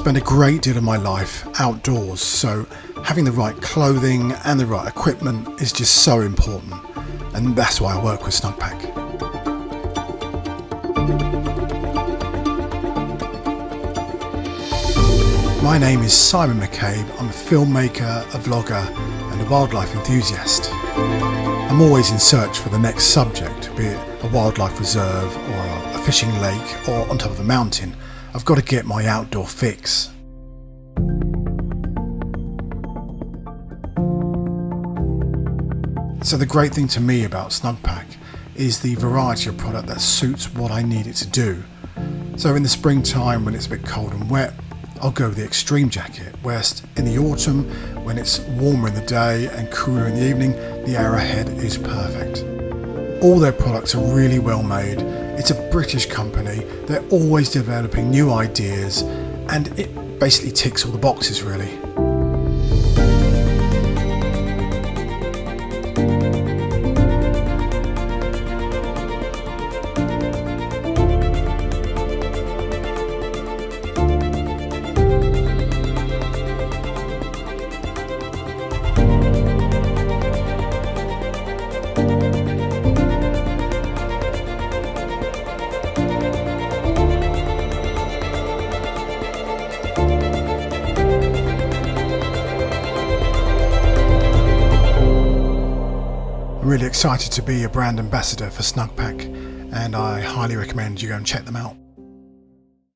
spend a great deal of my life outdoors, so having the right clothing and the right equipment is just so important, and that's why I work with Snugpak. My name is Simon McCabe. I'm a filmmaker, a vlogger, and a wildlife enthusiast. I'm always in search for the next subject, be it a wildlife reserve or a fishing lake or on top of a mountain. I've got to get my outdoor fix. So the great thing to me about Snugpak is the variety of product that suits what I need it to do. So in the springtime when it's a bit cold and wet, I'll go with the extreme jacket, whilst in the autumn when it's warmer in the day and cooler in the evening, the Arrowhead is perfect. All their products are really well made. It's a British company, they're always developing new ideas and it basically ticks all the boxes really. Really excited to be a brand ambassador for Snugpak and I highly recommend you go and check them out.